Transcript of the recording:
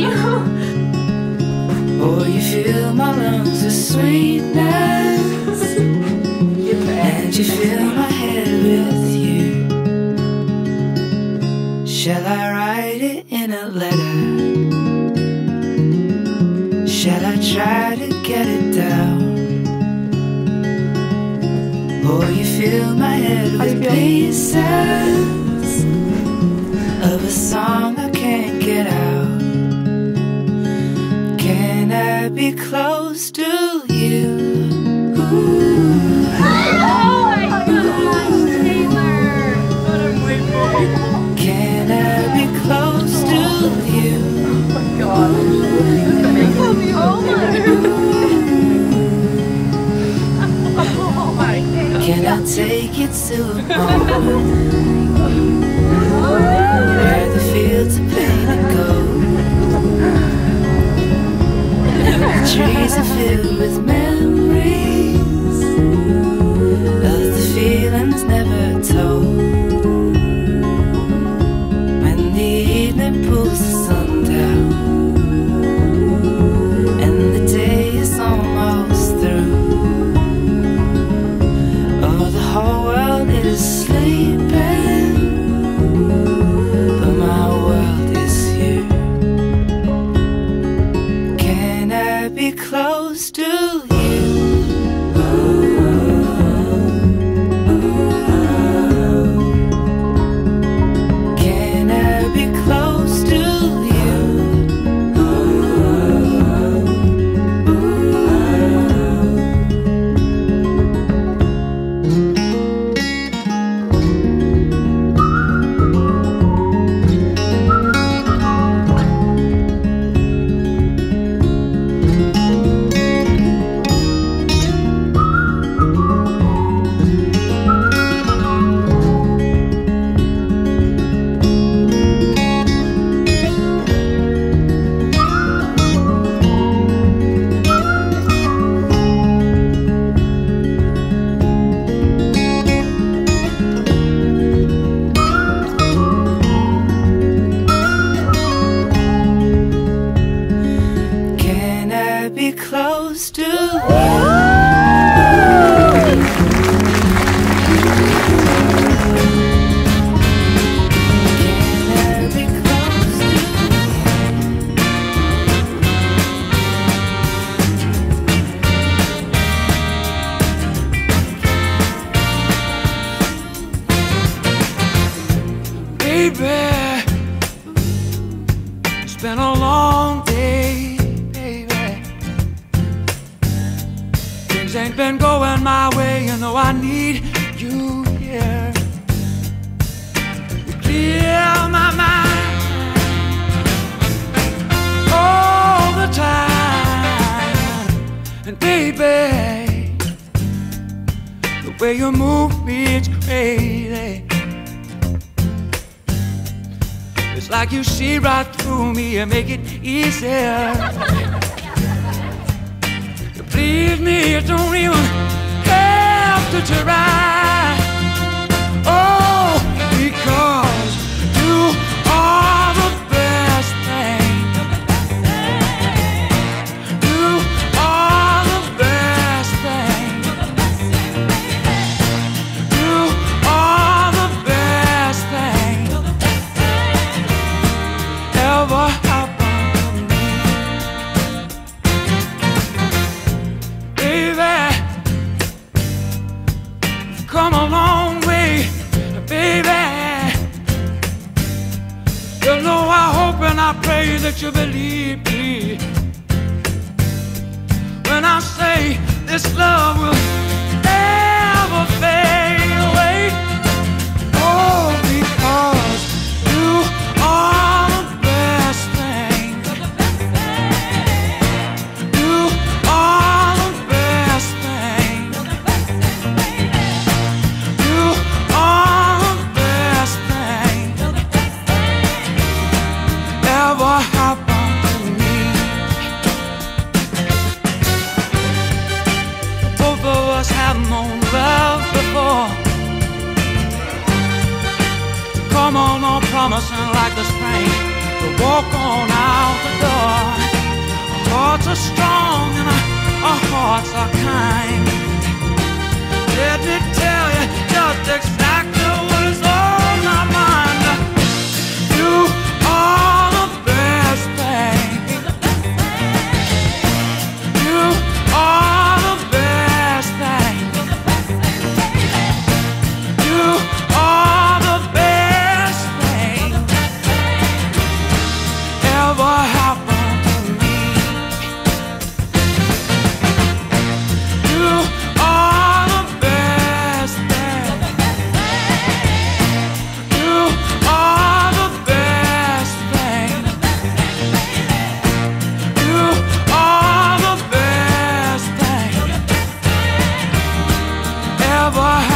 you. Boy, you fill my lungs with sweetness, and you fill my head with you. Shall I write it in a letter? Shall I try to get it down? Oh, you fill my head with pieces. Can I'll take you to a moment where the fields are painted gold and the trees are filled with memories close to been going my way, you know I need you here. You clear my mind all the time, and baby, the way you move me, it's crazy. It's like you see right through me and make it easier. Please me, you don't even have to try. Pray that you believe me. When I say this love will promising like the spring to walk on out the door. Our hearts are strong and our, our hearts are lover